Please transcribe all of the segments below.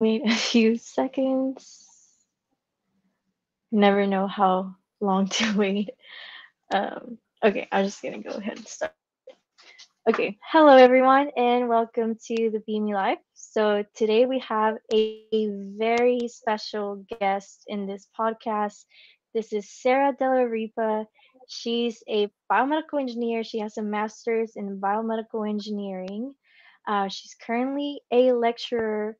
Wait a few seconds. Never know how long to wait. Um, okay, I'm just gonna go ahead and start. Okay, hello everyone, and welcome to the BME Life. So today we have a, a very special guest in this podcast. This is Sara Della Ripa. She's a biomedical engineer. She has a master's in biomedical engineering. Uh, she's currently a lecturer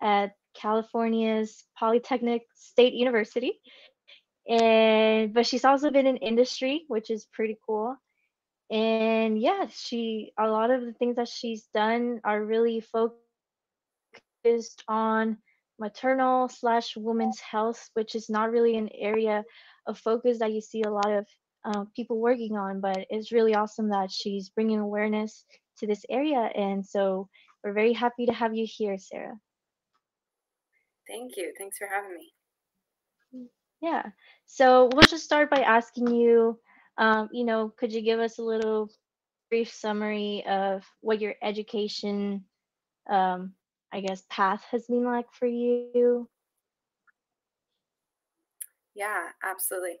at California's Polytechnic State University. And but she's also been in industry, which is pretty cool. And yeah, she a lot of the things that she's done are really focused on maternal slash women's health, which is not really an area of focus that you see a lot of uh, people working on. But it's really awesome that she's bringing awareness to this area, and so we're very happy to have you here, Sara. Thank you. Thanks for having me. Yeah. So we'll just start by asking you, um, you know, could you give us a little brief summary of what your education, um, I guess, path has been like for you? Yeah, absolutely.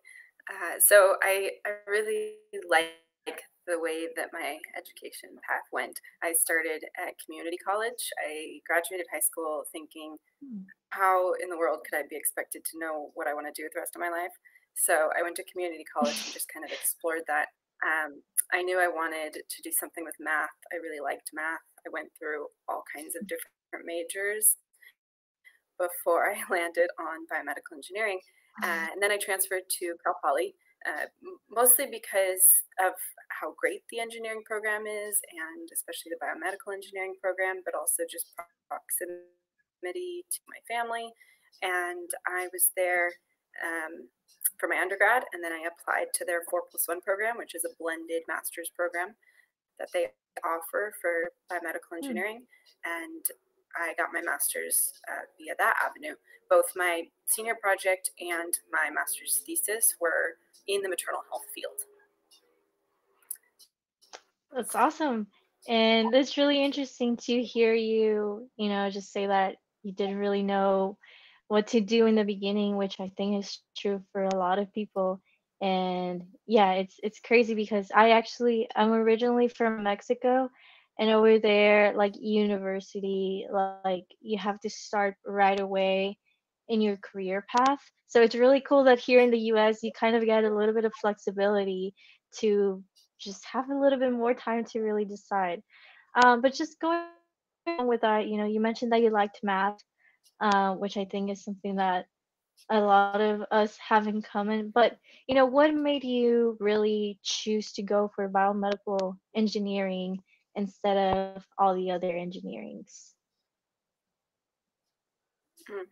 Uh, so I, I really like the way that my education path went. I started at community college. I graduated high school thinking, hmm. how in the world could I be expected to know what I want to do with the rest of my life? So I went to community college and just kind of explored that. Um, I knew I wanted to do something with math. I really liked math. I went through all kinds of different majors before I landed on biomedical engineering. Uh, and then I transferred to Cal Poly uh, mostly because of how great the engineering program is, and especially the biomedical engineering program, but also just proximity to my family. And I was there um, for my undergrad, and then I applied to their four plus one program, which is a blended master's program that they offer for biomedical hmm. engineering. Mm. And I got my master's uh, via that avenue. Both my senior project and my master's thesis were in the maternal health field. That's awesome. And it's really interesting to hear you, you know, just say that you didn't really know what to do in the beginning, which I think is true for a lot of people. And yeah, it's it's crazy because I actually I'm originally from Mexico and over there like university like you have to start right away in your career path. So it's really cool that here in the US, you kind of get a little bit of flexibility to just have a little bit more time to really decide. Um, but just going with that, you know, you mentioned that you liked math, uh, which I think is something that a lot of us have in common. But, you know, what made you really choose to go for biomedical engineering instead of all the other engineerings? Hmm.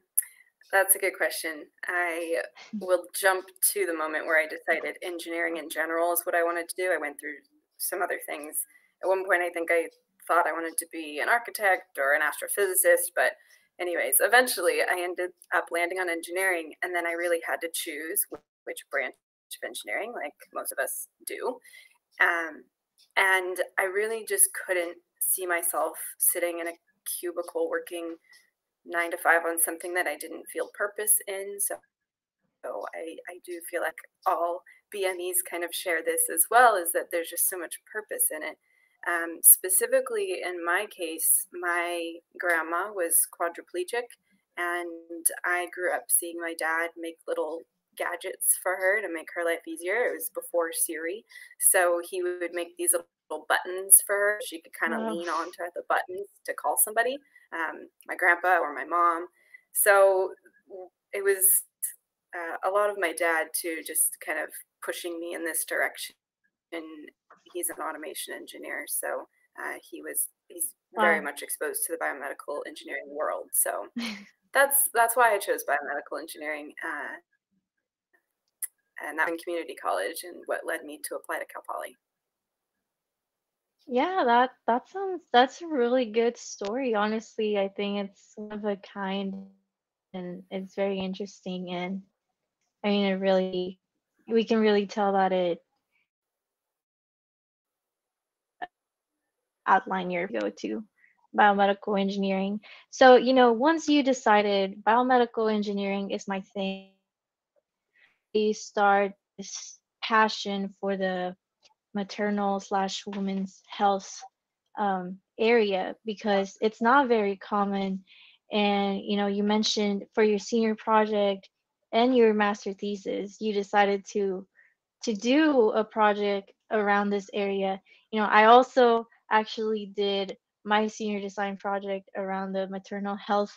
That's a good question. I will jump to the moment where I decided engineering in general is what I wanted to do. I went through some other things. At one point, I think I thought I wanted to be an architect or an astrophysicist, but anyways, eventually I ended up landing on engineering, and then I really had to choose which branch of engineering, like most of us do. Um, and I really just couldn't see myself sitting in a cubicle working nine to five on something that I didn't feel purpose in. So, so I, I do feel like all BMEs kind of share this as well is that there's just so much purpose in it. Um, specifically, in my case, my grandma was quadriplegic, and I grew up seeing my dad make little gadgets for her to make her life easier. It was before Siri. So he would make these little buttons for her. She could kind of oh. lean onto the buttons to call somebody um, my grandpa or my mom. So it was uh, a lot of my dad too, just kind of pushing me in this direction. And he's an automation engineer, so uh, he was he's very much exposed to the biomedical engineering world. So that's that's why I chose biomedical engineering. Uh, and that in community college and what led me to apply to Cal Poly. Yeah, that that sounds that's a really good story. Honestly, I think it's one of a kind and it's very interesting and I mean it really we can really tell that it outline your go to biomedical engineering. So, you know, once you decided biomedical engineering is my thing, start this passion for the maternal slash women's health um, area because it's not very common. And, you know, you mentioned for your senior project and your master thesis, you decided to to do a project around this area. You know, I also actually did my senior design project around the maternal health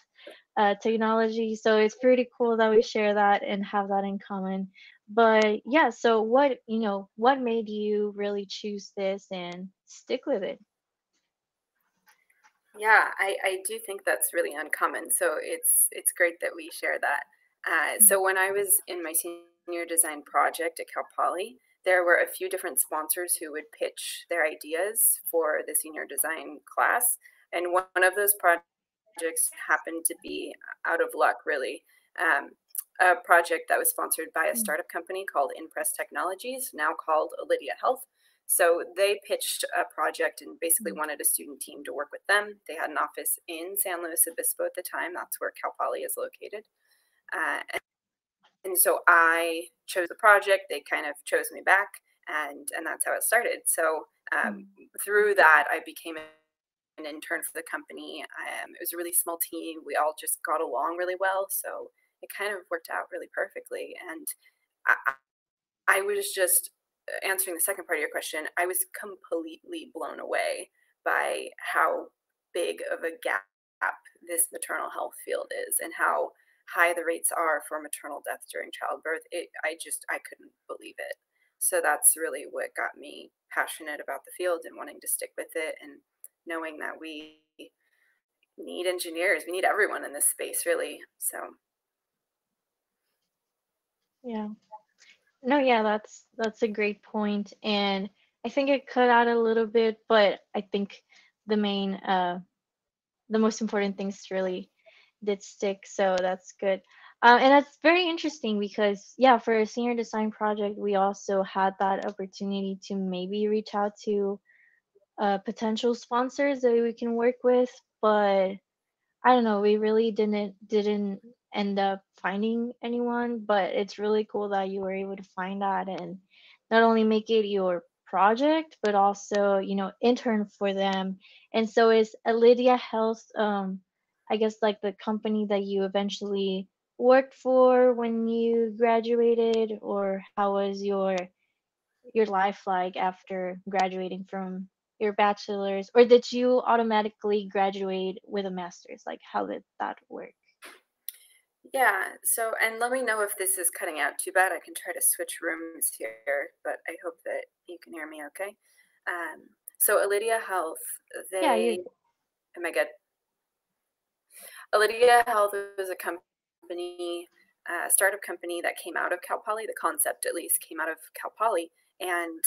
uh, technology. So it's pretty cool that we share that and have that in common. But yeah, so what, you know, what made you really choose this and stick with it? Yeah, I, I do think that's really uncommon. So it's it's great that we share that. Uh, so when I was in my senior design project at Cal Poly, there were a few different sponsors who would pitch their ideas for the senior design class. And one of those projects happened to be out of luck, really. Um, a project that was sponsored by a mm. startup company called InPress Technologies, now called Alydia Health. So they pitched a project and basically mm. wanted a student team to work with them. They had an office in San Luis Obispo at the time. That's where Cal Poly is located. Uh, and so I chose the project. They kind of chose me back, and and that's how it started. So um, mm. through that, I became an intern for the company. Um, it was a really small team. We all just got along really well, so it kind of worked out really perfectly. And I, I was just uh, answering the second part of your question. I was completely blown away by how big of a gap this maternal health field is, and how high the rates are for maternal death during childbirth, it, I just I couldn't believe it. So that's really what got me passionate about the field and wanting to stick with it and knowing that we need engineers, we need everyone in this space really. So yeah. No, yeah, that's that's a great point and I think it cut out a little bit, but I think the main uh the most important things really did stick, so that's good. Uh, and that's very interesting because yeah, for a senior design project, we also had that opportunity to maybe reach out to uh, potential sponsors that we can work with, but I don't know, we really didn't didn't end up finding anyone. But it's really cool that you were able to find that and not only make it your project, but also you know intern for them. And so is Alydia Health um, I guess like the company that you eventually worked for when you graduated or how was your your life like after graduating from your bachelor's? Or did you automatically graduate with a master's? Like how did that work? Yeah so and let me know if this is cutting out too bad i can try to switch rooms here but i hope that you can hear me okay. Um, so Alydia Health, they yeah, you... am I good? Alydia Health is a company, a startup company that came out of Cal Poly. The concept, at least, came out of Cal Poly, and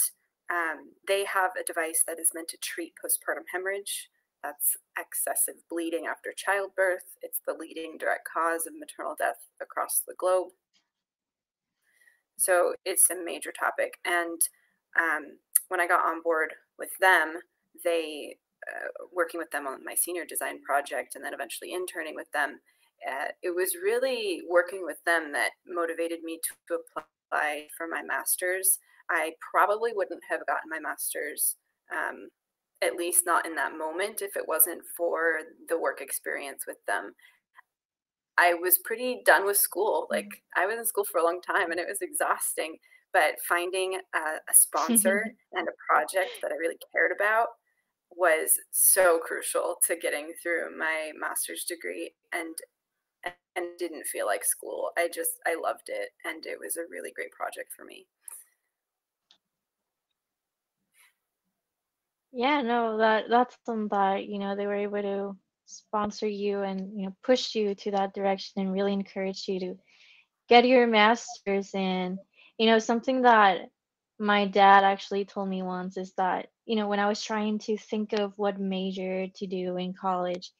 um, they have a device that is meant to treat postpartum hemorrhage. That's excessive bleeding after childbirth. It's the leading direct cause of maternal death across the globe. So it's a major topic. And um, when I got on board with them, they uh, working with them on my senior design project and then eventually interning with them, uh, it was really working with them that motivated me to apply for my master's. I probably wouldn't have gotten my master's, um, at least not in that moment, if it wasn't for the work experience with them. I was pretty done with school. Mm-hmm. Like, I was in school for a long time and it was exhausting. But finding a, a sponsor and a project that I really cared about was so crucial to getting through my master's degree and and didn't feel like school. I just I loved it and it was a really great project for me. Yeah, no, that that's something that, you know, they were able to sponsor you and, you know, push you to that direction and really encourage you to get your master's and you know, something that my dad actually told me once is that you know when i was trying to think of what major to do in college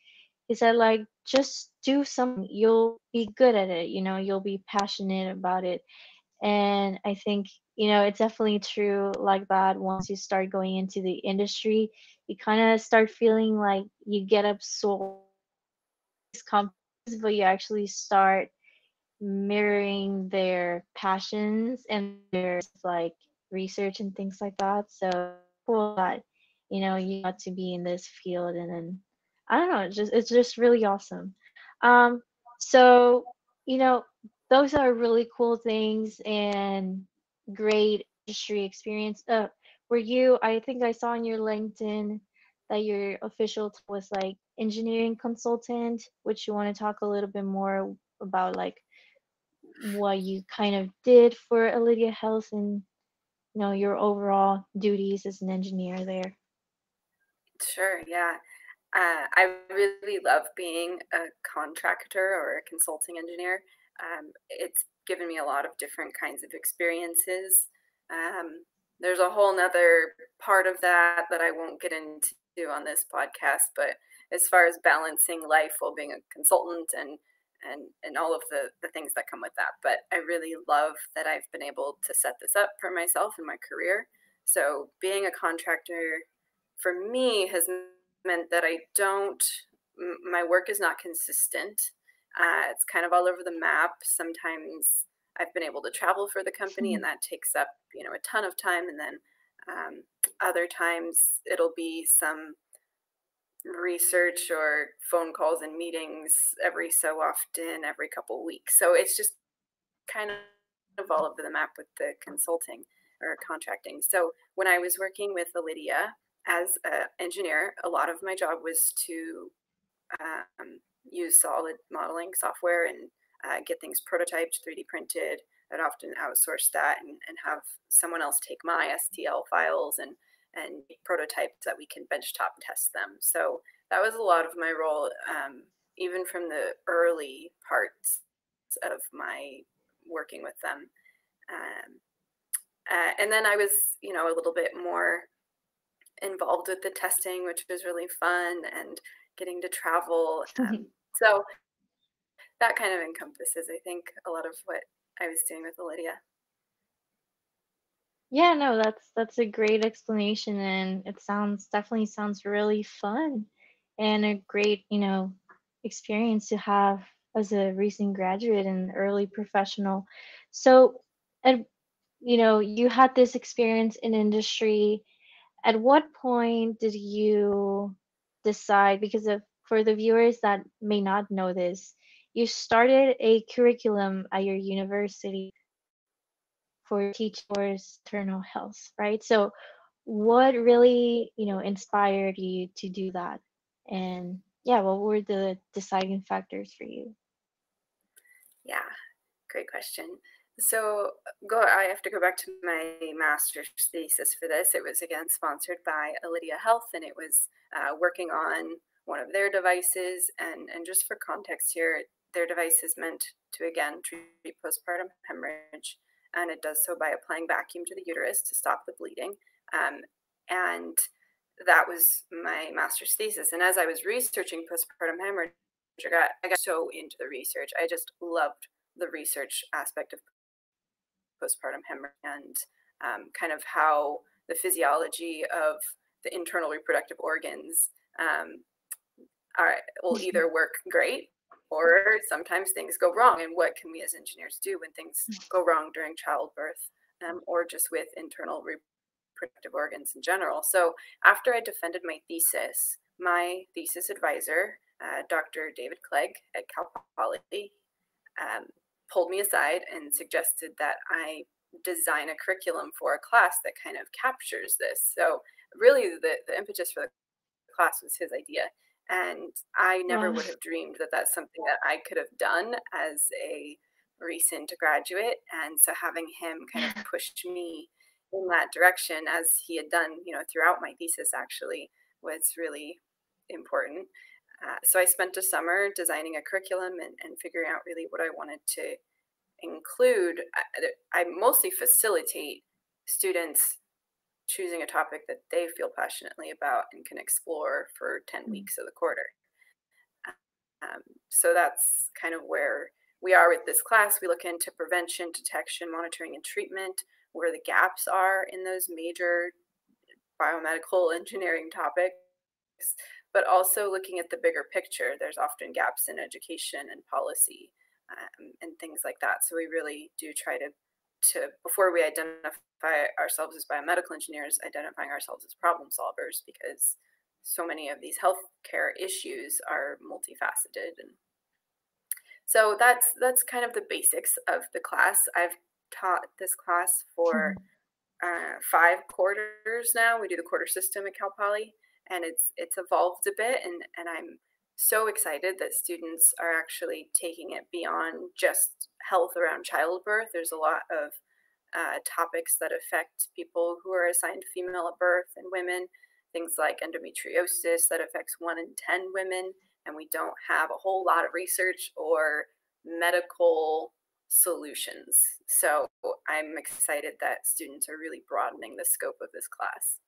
he said like just do something. You'll be good at it you know you'll be passionate about it. And i think you know it's definitely true like that. Once you start going into the industry you kind of start feeling like you get absorbed but you actually start mirroring their passions and there's like research and things like that. So cool that you know you got to be in this field and then I don't know, it's just it's just really awesome. Um, so you know those are really cool things and great industry experience. Uh, were you? I think I saw on your LinkedIn that your official was like engineering consultant, which you want to talk a little bit more about, like what you kind of did for Alydia Health and you know your overall duties as an engineer there. Sure. Yeah. Uh, I really love being a contractor or a consulting engineer. Um, it's given me a lot of different kinds of experiences. Um, there's a whole nother part of that that I won't get into on this podcast, but as far as balancing life while being a consultant and and and all of the the things that come with that but i really love that i've been able to set this up for myself in my career. So being a contractor for me has meant that i don't my work is not consistent. Uh, it's kind of all over the map. Sometimes i've been able to travel for the company and that takes up you know a ton of time and then um, other times it'll be some research or phone calls and meetings every so often, every couple weeks. So it's just kind of all over the map with the consulting or contracting. So when I was working with Alydia as an engineer, a lot of my job was to um, use solid modeling software and uh, get things prototyped, 3D printed. I'd often outsource that and, and have someone else take my STL files and and prototypes that we can benchtop test them. So that was a lot of my role, um, even from the early parts of my working with them. Um, uh, and then I was, you know, a little bit more involved with the testing, which was really fun, and getting to travel. Um, so that kind of encompasses, I think, a lot of what I was doing with Alydia. Yeah, no, that's that's a great explanation and it sounds definitely sounds really fun and a great, you know, experience to have as a recent graduate and early professional. So, and you know, you had this experience in industry. At what point did you decide because of for the viewers that may not know this, you started a curriculum at your university for teachers internal health right? So what really you know inspired you to do that? And yeah what were the deciding factors for you? Yeah great question. So go i have to go back to my master's thesis for this. It was again sponsored by Alydia Health and it was uh, working on one of their devices. And and just for context here their device is meant to again treat postpartum hemorrhage and it does so by applying vacuum to the uterus to stop the bleeding. Um, and that was my master's thesis. And as I was researching postpartum hemorrhage, I got, I got so into the research. I just loved the research aspect of postpartum hemorrhage and um, kind of how the physiology of the internal reproductive organs um, are, will either work great or sometimes things go wrong. And what can we as engineers do when things mm. go wrong during childbirth um, or just with internal reproductive organs in general? So after I defended my thesis, my thesis advisor, uh, Dr. David Clague at Cal Poly, um, pulled me aside and suggested that I design a curriculum for a class that kind of captures this. So really the, the impetus for the class was his idea. And I never would have dreamed that that's something that I could have done as a recent graduate. And so having him kind of pushed me in that direction as he had done, you know, throughout my thesis actually was really important. Uh, so I spent a summer designing a curriculum and, and figuring out really what I wanted to include. I, I mostly facilitate students choosing a topic that they feel passionately about and can explore for 10 mm. weeks of the quarter. Um, so that's kind of where we are with this class. We look into prevention, detection, monitoring, and treatment, where the gaps are in those major biomedical engineering topics, but also looking at the bigger picture. There's often gaps in education and policy um, and things like that. So we really do try to, to before we identify ourselves as biomedical engineers, identifying ourselves as problem solvers because so many of these healthcare issues are multifaceted and so that's that's kind of the basics of the class. I've taught this class for uh, five quarters now. We do the quarter system at cal poly and it's it's evolved a bit and and i'm so excited that students are actually taking it beyond just health around childbirth there's a lot of uh, topics that affect people who are assigned female at birth and women things like endometriosis that affects one in 10 women, and we don't have a whole lot of research or medical solutions. So I'm excited that students are really broadening the scope of this class.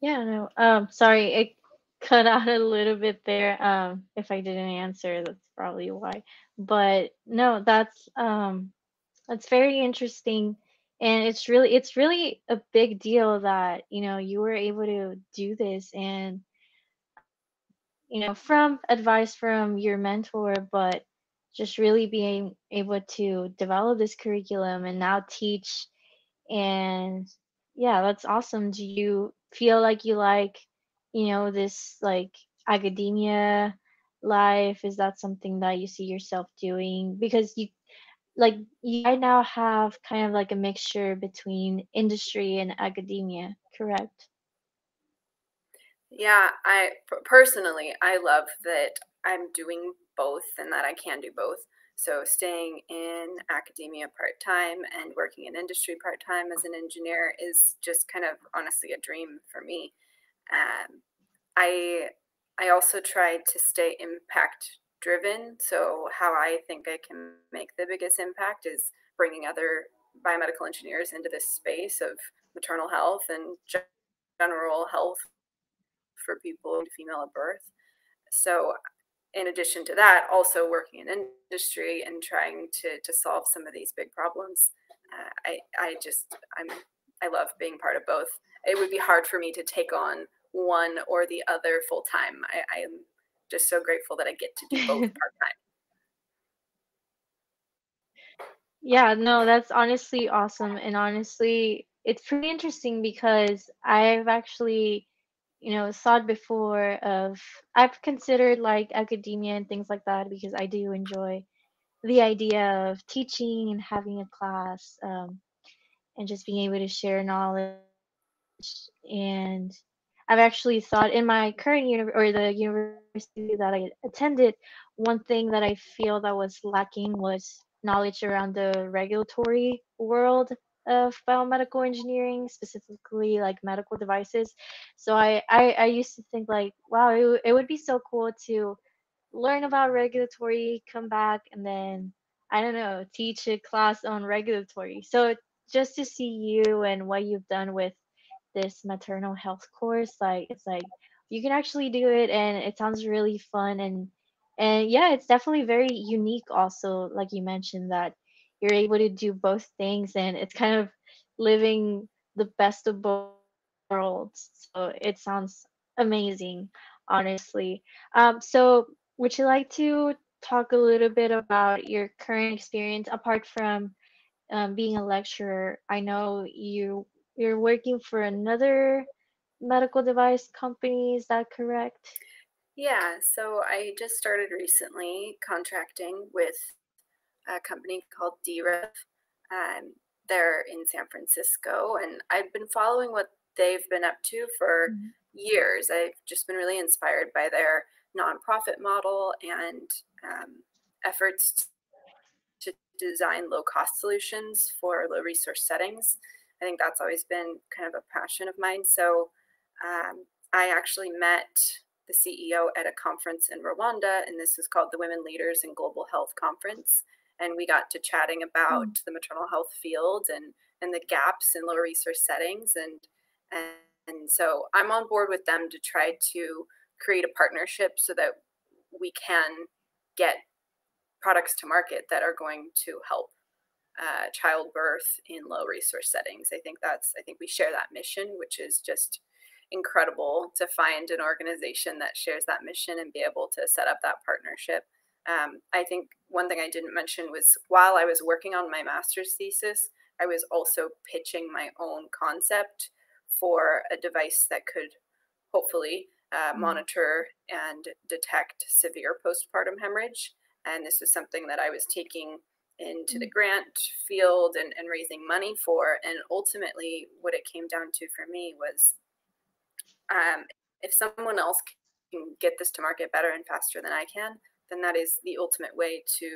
Yeah, no, um, sorry, it cut out a little bit there. Um, if I didn't answer, that's probably why. But no, that's um, that's very interesting, and it's really it's really a big deal that you know you were able to do this and you know from advice from your mentor, but just really being able to develop this curriculum and now teach and yeah that's awesome. Do you feel like you like you know this like academia life? Is that something that you see yourself doing? Because you like you I now have kind of like a mixture between industry and academia correct? Yeah i personally i love that i'm doing both and that i can do both so staying in academia part-time and working in industry part-time as an engineer is just kind of honestly a dream for me um, I I also tried to stay impact driven. So how I think I can make the biggest impact is bringing other biomedical engineers into this space of maternal health and general health for people female at birth. So in addition to that, also working in industry and trying to to solve some of these big problems. Uh, I I just I'm I love being part of both. It would be hard for me to take on one or the other full time. I, I am just so grateful that I get to do both part time. Yeah, no, that's honestly awesome. And honestly, it's pretty interesting because I've actually, you know, thought before of, I've considered like academia and things like that because I do enjoy the idea of teaching and having a class um, and just being able to share knowledge. And I've actually thought in my current uni- or the university that I attended, one thing that I feel that was lacking was knowledge around the regulatory world of biomedical engineering, specifically like medical devices. So I, I, I used to think like, wow, it, it would be so cool to learn about regulatory, come back, and then I don't know, teach a class on regulatory. So just to see you and what you've done with this maternal health course like it's like you can actually do it and it sounds really fun and and yeah it's definitely very unique also like you mentioned that you're able to do both things and it's kind of living the best of both worlds. So it sounds amazing honestly. Um so would you like to talk a little bit about your current experience apart from um, being a lecturer? I know you you're working for another medical device company, is that correct? Yeah, so I just started recently contracting with a company called D-Rev. Um, they're in San Francisco, and I've been following what they've been up to for mm-hmm. years. I've just been really inspired by their nonprofit model and um, efforts to design low cost solutions for low resource settings. I think that's always been kind of a passion of mine. So um, I actually met the CEO at a conference in Rwanda, and this is called the Women Leaders in Global Health Conference. And we got to chatting about mm. the maternal health field and and the gaps in low resource settings, and and and so I'm on board with them to try to create a partnership so that we can get products to market that are going to help uh, childbirth in low resource settings. I think that's I think we share that mission, which is just incredible to find an organization that shares that mission and be able to set up that partnership. Um, I think one thing I didn't mention was while I was working on my master's thesis, I was also pitching my own concept for a device that could hopefully uh, mm-hmm. monitor and detect severe postpartum hemorrhage. And this was something that I was taking into the grant field and, and raising money for. And ultimately, what it came down to for me was um, if someone else can get this to market better and faster than I can, then that is the ultimate way to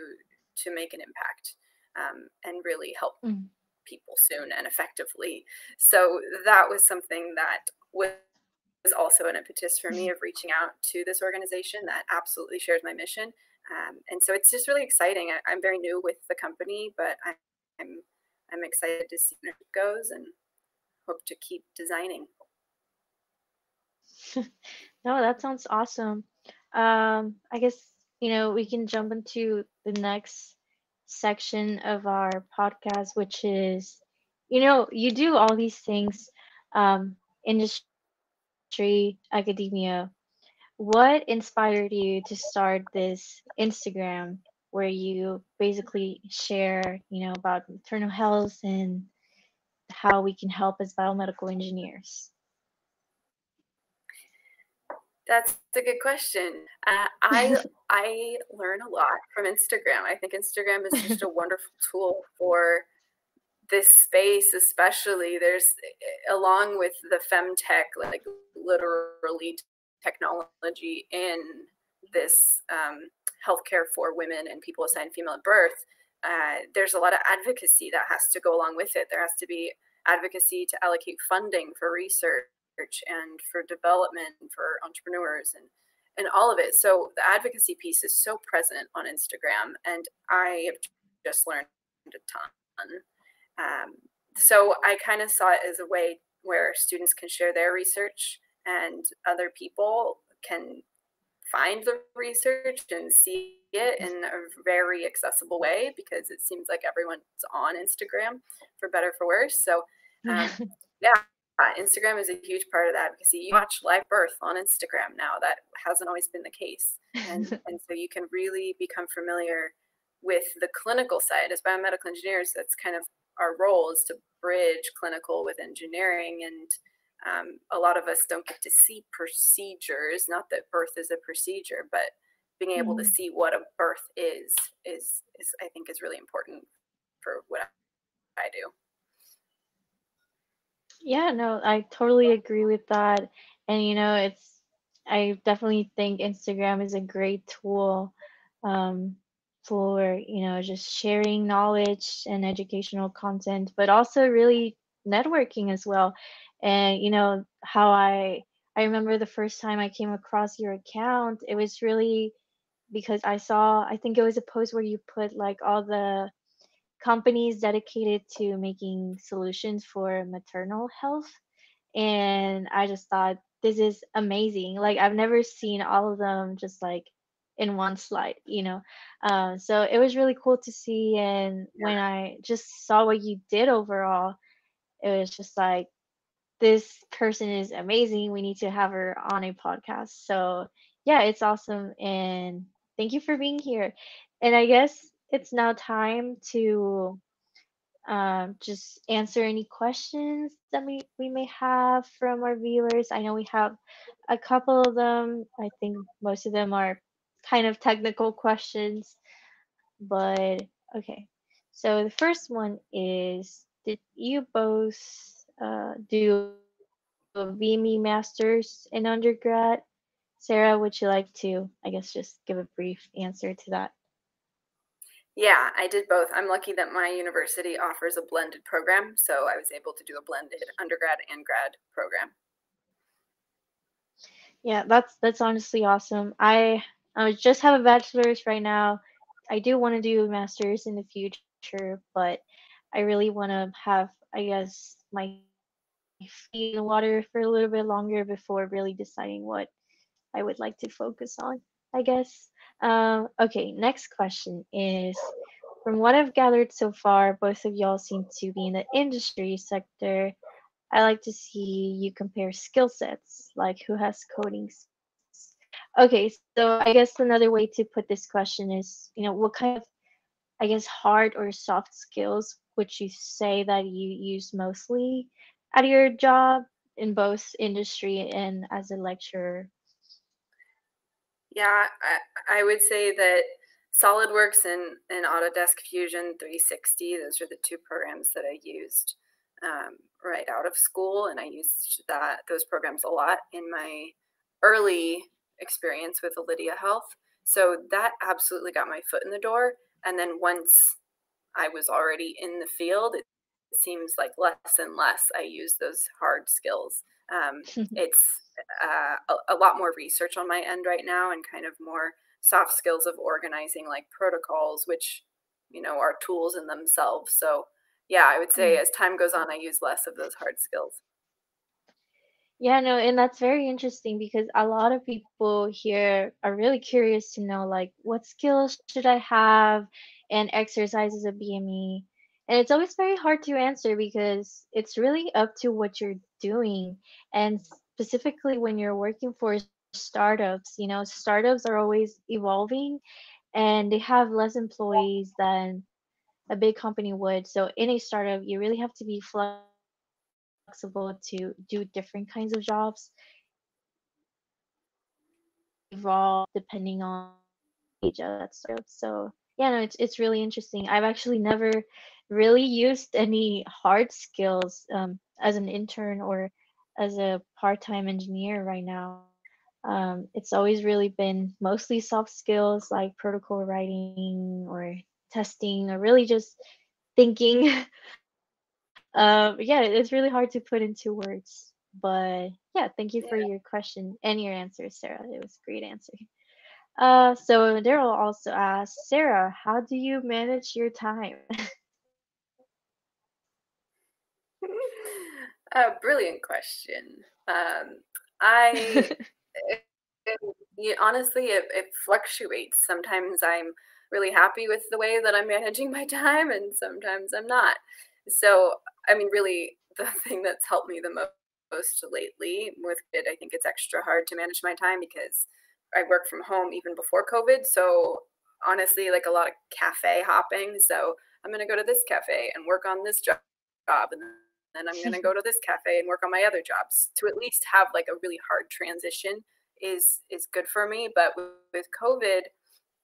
to make an impact um, and really help mm. people soon and effectively. So that was something that was also an impetus for me mm-hmm. of reaching out to this organization that absolutely shares my mission. Um, and so it's just really exciting. I, am very new with the company, but I, I'm I'm excited to see where it goes and hope to keep designing. no, that sounds awesome. Um, I guess you know we can jump into the next section of our podcast, which is, you know, you do all these things, um, industry, academia. What inspired you to start this Instagram where you basically share, you know, about maternal health and how we can help as biomedical engineers? That's a good question. Uh, I I learn a lot from Instagram. I think Instagram is just a wonderful tool for this space, especially. There's along with the femtech, like literally technology in this um, healthcare for women and people assigned female at birth. Uh, there's a lot of advocacy that has to go along with it. There has to be advocacy to allocate funding for research and for development for entrepreneurs and and all of it. So the advocacy piece is so present on Instagram, and I have just learned a ton. Um, so I kind of saw it as a way where students can share their research and other people can find the research and see it in a very accessible way because it seems like everyone's on Instagram for better for worse. So um, yeah, Instagram is a huge part of that because You watch live birth on Instagram now. That hasn't always been the case. And, and so you can really become familiar with the clinical side. As biomedical engineers, that's kind of our role is to bridge clinical with engineering. And um, a lot of us don't get to see procedures, not that birth is a procedure, but being able mm-hmm. to see what a birth is, is, is, I think, is really important for what I do. Yeah, no, I totally agree with that. And you know, it's I definitely think Instagram is a great tool um, for you know just sharing knowledge and educational content, but also really networking as well. And you know how I I remember the first time I came across your account, it was really because I saw I think it was a post where you put like all the companies dedicated to making solutions for maternal health. And I just thought this is amazing. Like I've never seen all of them just like in one slide, you know. Um, so it was really cool to see. And yeah. when I just saw what you did overall, it was just like this person is amazing. We need to have her on a podcast. So yeah, it's awesome. And thank you for being here. And I guess it's now time to um, just answer any questions that we, we may have from our viewers. I know we have a couple of them. I think most of them are kind of technical questions, but okay. So the first one is Did you both uh, do a BME Masters in undergrad? Sara, would you like to, I guess, just give a brief answer to that? Yeah, I did both. I'm lucky that my university offers a blended program, so I was able to do a blended undergrad and grad program. Yeah, that's that's honestly awesome. I I just have a bachelor's right now. I do want to do a master's in the future, but I really want to have, I guess, my feet in the water for a little bit longer before really deciding what I would like to focus on. I guess. Um, okay, next question is from what I've gathered so far, both of y'all seem to be in the industry sector. I like to see you compare skill sets, like who has coding. skills. Okay, so I guess another way to put this question is, you know, what kind of, I guess, hard or soft skills would you say that you use mostly at your job in both industry and as a lecturer? Yeah, I, I would say that SolidWorks and, and Autodesk Fusion 360, those are the two programs that I used um, right out of school. And I used that those programs a lot in my early experience with Alydia Health. So that absolutely got my foot in the door. And then once I was already in the field, it seems like less and less I use those hard skills. Um, it's uh, a, a, lot more research on my end right now and kind of more soft skills of organizing like protocols, which, you know, are tools in themselves. So, yeah, I would say mm. as time goes on, I use less of those hard skills. Yeah, no, and that's very interesting because a lot of people here are really curious to know like what skills should I have and exercises a BME. And it's always very hard to answer because it's really up to what you're doing. And specifically when you're working for startups, you know, startups are always evolving and they have less employees than a big company would. So in a startup, you really have to be flexible to do different kinds of jobs evolve depending on age of that startup. So yeah, no, it's it's really interesting. I've actually never really used any hard skills um, as an intern or as a part-time engineer right now. Um, it's always really been mostly soft skills like protocol writing or testing or really just thinking um, yeah, it's really hard to put into words. But yeah, thank you for your question and your answer, Sara. It was a great answer. Uh, so Daryl also asked, Sara, how do you manage your time? A brilliant question. Um, I it, honestly, it, it fluctuates. Sometimes I'm really happy with the way that I'm managing my time, and sometimes I'm not. So, I mean, really, the thing that's helped me the most lately with it, I think it's extra hard to manage my time because I work from home even before COVID. So, honestly, like a lot of cafe hopping. So, I'm going to go to this cafe and work on this job. And then I'm going to go to this cafe and work on my other jobs to at least have like a really hard transition is is good for me but with, with covid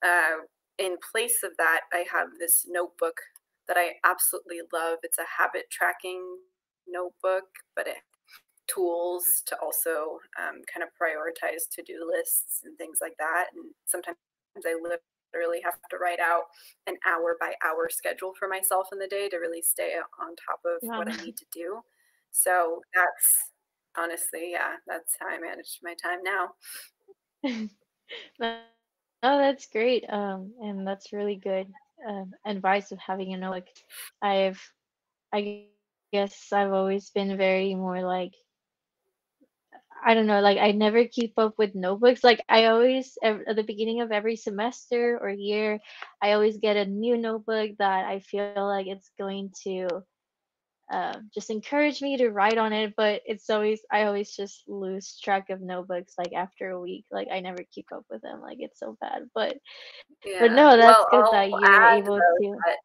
uh, in place of that i have this notebook that I absolutely love. It's a habit tracking notebook, but it tools to also um, kind of prioritize to-do lists and things like that. And sometimes I literally have to write out an hour by hour schedule for myself in the day to really stay on top of yeah. what I need to do. So that's honestly, yeah, that's how I manage my time now. oh, that's great. Um, and that's really good uh, advice of having you know, like I've, I guess I've always been very more like, I don't know, like I never keep up with notebooks. Like I always, at the beginning of every semester or year, I always get a new notebook that I feel like it's going to uh, just encourage me to write on it but it's always i always just lose track of notebooks like after a week like i never keep up with them like it's so bad but yeah. but no that's well, good I'll that you're able to that,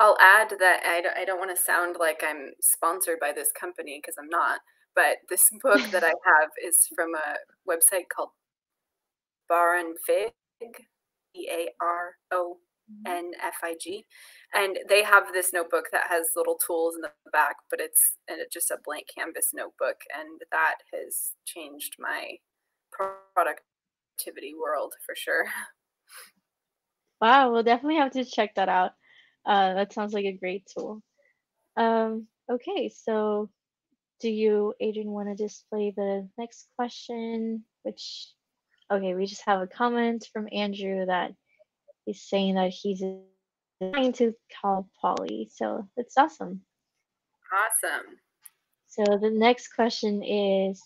i'll add that I don't, I don't want to sound like i'm sponsored by this company because i'm not but this book that i have is from a website called Baron Fig, mm-hmm. B A R O N F I G, and they have this notebook that has little tools in the back, but it's just a blank canvas notebook, and that has changed my productivity world for sure. Wow, we'll definitely have to check that out. Uh, that sounds like a great tool. Um, okay, so do you, Adrian, want to display the next question? Which, okay, we just have a comment from Andrew that he's saying that he's trying to Cal Poly. So that's awesome. Awesome. So the next question is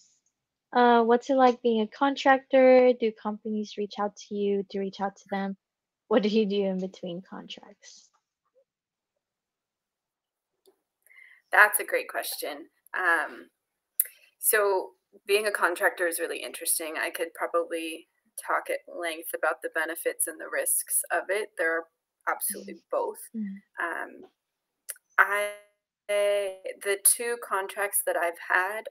Uh, what's it like being a contractor? Do companies reach out to you? Do you reach out to them? What do you do in between contracts? That's a great question. Um, so, being a contractor is really interesting. I could probably talk at length about the benefits and the risks of it. There are absolutely both. Mm. Um, I the two contracts that I've had,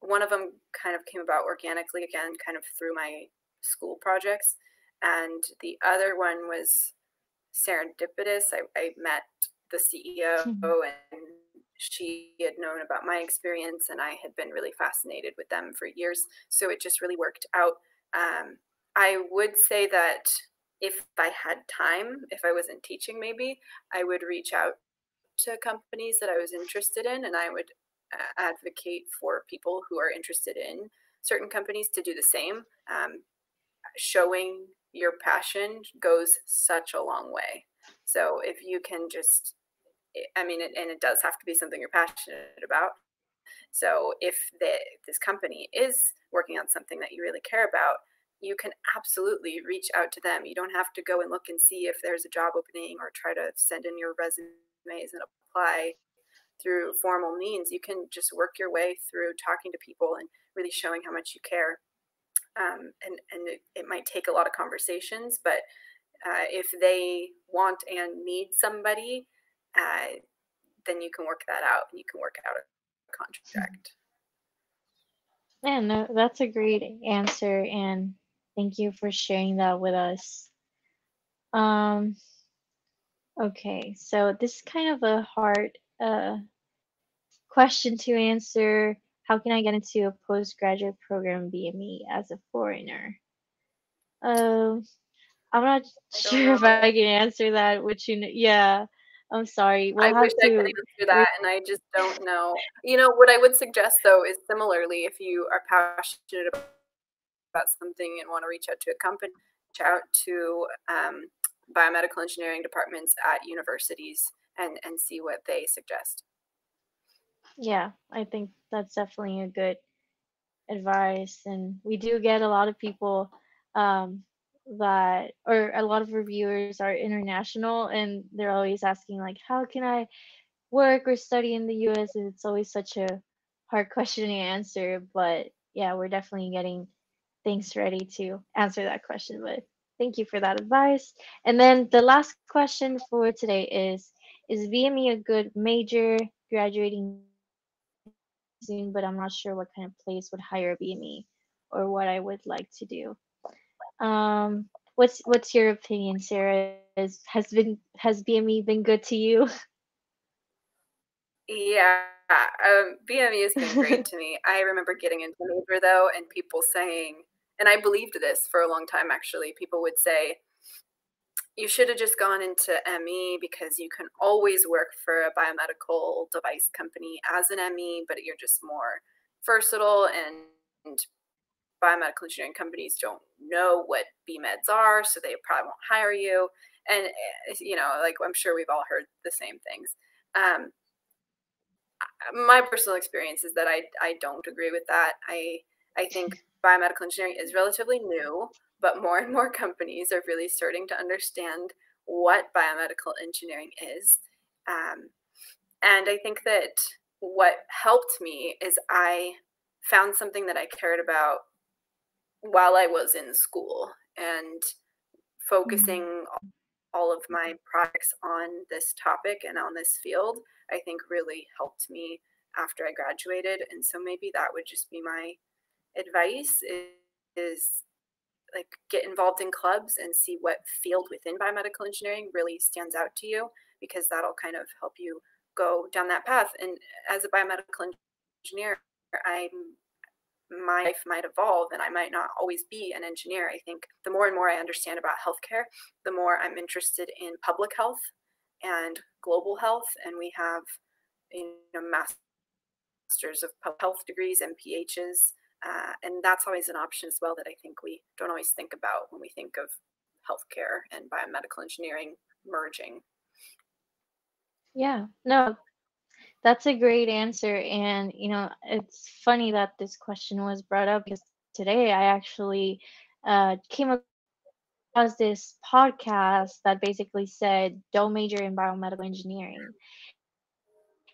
one of them kind of came about organically again, kind of through my school projects, and the other one was serendipitous. I, I met the CEO Mhm. and she had known about my experience and I had been really fascinated with them for years. So it just really worked out. Um, I would say that if I had time, if I wasn't teaching, maybe I would reach out to companies that I was interested in and I would uh, advocate for people who are interested in certain companies to do the same. Um, showing your passion goes such a long way. So if you can just, I mean, and it does have to be something you're passionate about. So if the, this company is working on something that you really care about, you can absolutely reach out to them. You don't have to go and look and see if there's a job opening or try to send in your resumes and apply through formal means. You can just work your way through talking to people and really showing how much you care. Um, and and it, it, might take a lot of conversations, but uh, if they want and need somebody, uh, then you can work that out and you can work out a contract. Yeah, no, that's a great answer, and thank you for sharing that with us. Um, okay, so this is kind of a hard uh, question to answer. How can I get into a postgraduate program BME as a foreigner? Uh, I'm not sure if I can answer that. Which you know, yeah, I'm sorry. We'll I have wish I to. could answer that, and I just don't know. You know, what I would suggest though is similarly, if you are passionate about something and want to reach out to a company, reach out to um, biomedical engineering departments at universities and and see what they suggest. Yeah, I think that's definitely a good advice, and we do get a lot of people um, that, or a lot of reviewers are international, and they're always asking like, how can I work or study in the U.S. And it's always such a hard question to answer, but yeah, we're definitely getting things ready to answer that question. But thank you for that advice. And then the last question for today is: Is BME a good major graduating soon, but I'm not sure what kind of place would hire BME or what I would like to do. Um, what's what's your opinion, Sara? Is, has been has BME been good to you? Yeah, um, BME has been great to me. I remember getting into major though, and people saying, and I believed this for a long time. Actually, people would say, you should have just gone into ME because you can always work for a biomedical device company as an ME, but you're just more versatile and biomedical engineering companies don't know what BMEDs are, so they probably won't hire you. And eh, you know, like I'm sure we've all heard the same things. Um, my personal experience is that I I don't agree with that. I I think biomedical engineering is relatively new but more and more companies are really starting to understand what biomedical engineering is. Um, and I think that what helped me is I found something that I cared about while I was in school and focusing mm-hmm. all of my projects on this topic and on this field, I think really helped me after I graduated. And so maybe that would just be my advice is like get involved in clubs and see what field within biomedical engineering really stands out to you because that'll kind of help you go down that path and as a biomedical engineer i'm my life might evolve and i might not always be an engineer i think the more and more i understand about healthcare the more i'm interested in public health and global health and we have you know masters of health degrees and phs uh, and that's always an option as well that I think we don't always think about when we think of healthcare and biomedical engineering merging. Yeah, no, that's a great answer. And, you know, it's funny that this question was brought up because today I actually uh, came across this podcast that basically said, don't major in biomedical engineering.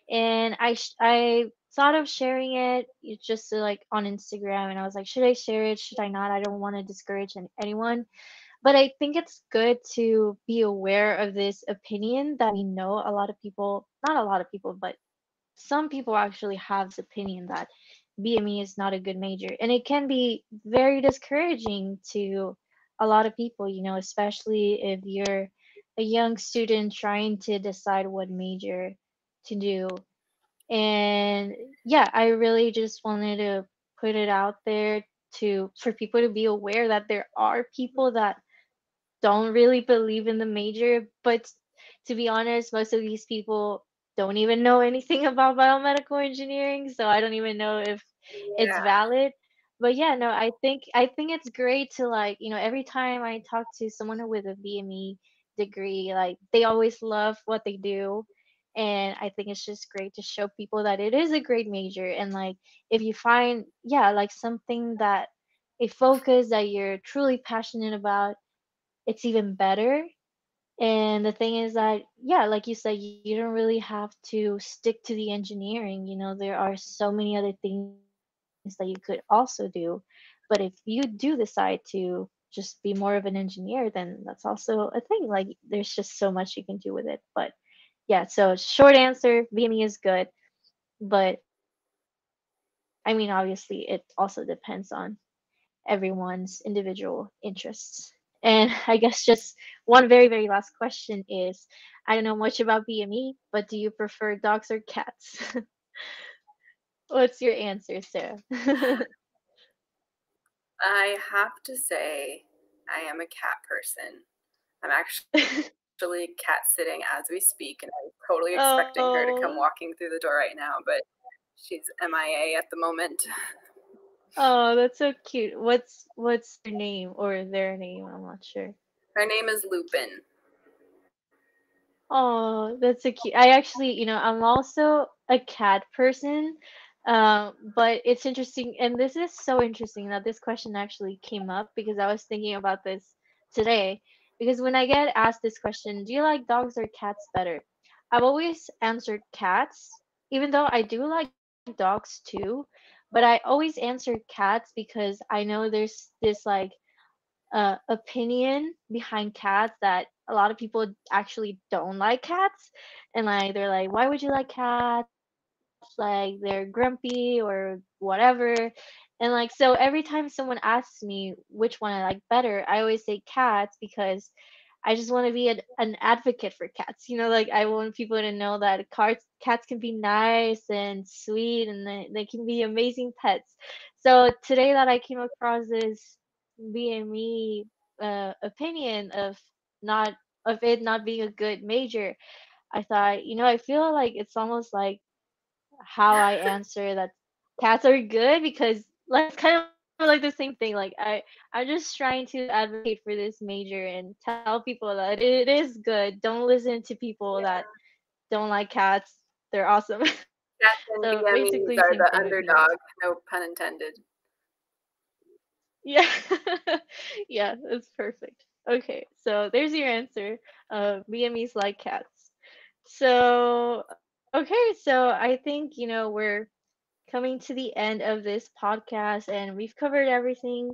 And I, sh- I thought of sharing it just like on Instagram and I was like, should I share it? Should I not? I don't want to discourage anyone. But I think it's good to be aware of this opinion that we know a lot of people, not a lot of people, but some people actually have this opinion that BME is not a good major. And it can be very discouraging to a lot of people, you know, especially if you're a young student trying to decide what major to do. And yeah, I really just wanted to put it out there to for people to be aware that there are people that don't really believe in the major, but to be honest, most of these people don't even know anything about biomedical engineering, so I don't even know if it's valid. But yeah, no, I think I think it's great to like, you know, every time I talk to someone with a BME degree, like they always love what they do. And I think it's just great to show people that it is a great major. And like if you find, yeah, like something that a focus that you're truly passionate about, it's even better. And the thing is that, yeah, like you said, you, you don't really have to stick to the engineering. You know, there are so many other things that you could also do. But if you do decide to just be more of an engineer, then that's also a thing. Like there's just so much you can do with it. But yeah, so short answer, BME is good. But I mean, obviously, it also depends on everyone's individual interests. And I guess just one very, very last question is I don't know much about BME, but do you prefer dogs or cats? What's your answer, Sara? I have to say, I am a cat person. I'm actually actually cat sitting as we speak, and I'm totally expecting her to come Oh. walking through the door right now, but she's MIA at the moment. Oh, that's so cute. What's what's their name or their name? I'm not sure. Her name is Lupin. Oh, that's so cute. I actually, you know, I'm also a cat person. Um, but it's interesting, and this is so interesting that this question actually came up because I was thinking about this today. Because when I get asked this question, do you like dogs or cats better? I've always answered cats, even though I do like dogs too. But I always answer cats because I know there's this like uh, opinion behind cats that a lot of people actually don't like cats. And like they're like why would you like cats? Like they're grumpy or whatever. And like so every time someone asks me which one i like better i always say cats because i just want to be an, an advocate for cats you know like i want people to know that cats cats can be nice and sweet and they, they can be amazing pets. So today that i came across this BME uh, opinion of not of it not being a good major, I thought, you know, I feel like it's almost like how I answer that cats are good because like kind of like the same thing. Like I I'm just trying to advocate for this major and tell people that it is good. Don't listen to people that don't like cats. They're awesome. Cats and so basically are the thing with me. underdog, no pun intended. Yeah. yeah, that's perfect. Okay, so there's your answer. Uh, BMEs like cats. So, okay, so I think, you know, we're coming to the end of this podcast and we've covered everything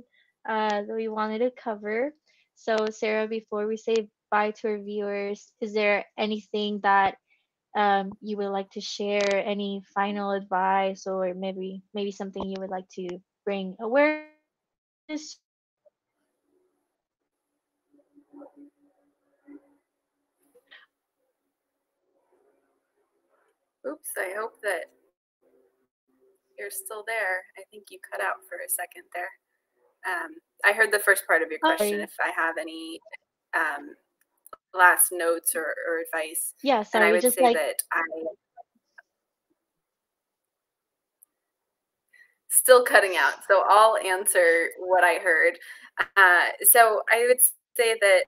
uh, that we wanted to cover. So, Sara, before we say bye to our viewers, is there anything that um, you would like to share? Any final advice or maybe maybe something you would like to bring awareness Oops, I hope that you're still there. I think you cut out for a second there. Um, I heard the first part of your question. Sorry. If I have any um, last notes or, or advice, Yeah, and I would just say like that I still cutting out. So I'll answer what I heard. Uh, so I would say that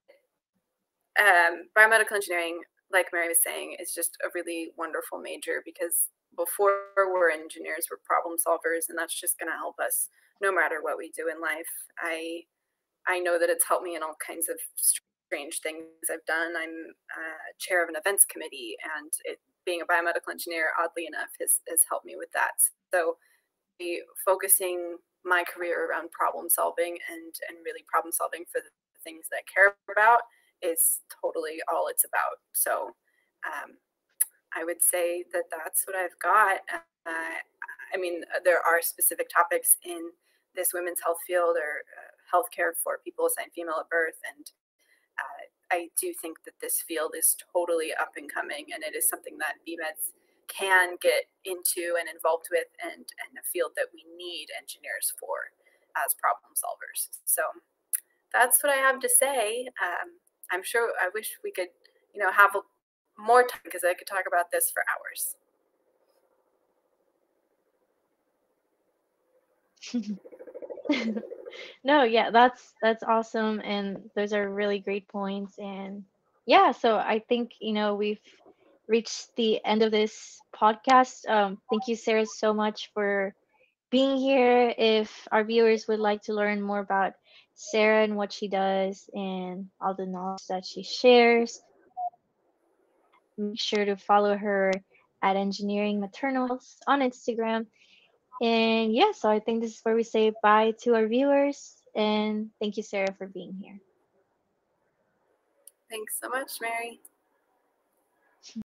um, biomedical engineering, like Mary was saying, is just a really wonderful major because before we're engineers, we're problem solvers, and that's just going to help us no matter what we do in life. I I know that it's helped me in all kinds of strange things I've done. I'm uh, chair of an events committee, and it, being a biomedical engineer, oddly enough, has has helped me with that. So, focusing my career around problem solving and and really problem solving for the things that I care about is totally all it's about. So, um, I would say that that's what I've got. Uh, I mean, there are specific topics in this women's health field or uh, healthcare for people assigned female at birth, and uh, I do think that this field is totally up and coming, and it is something that BMEDS can get into and involved with, and and a field that we need engineers for as problem solvers. So that's what I have to say. Um, I'm sure I wish we could, you know, have a, more time because I could talk about this for hours. no, yeah, that's that's awesome and those are really great points and yeah, so I think, you know, we've reached the end of this podcast. Um, thank you, Sara, so much for being here. If our viewers would like to learn more about Sara and what she does and all the knowledge that she shares, make sure to follow her at Engineering Maternal Health on Instagram. And yeah, so I think this is where we say bye to our viewers. And thank you, Sara, for being here. Thanks so much, Mary.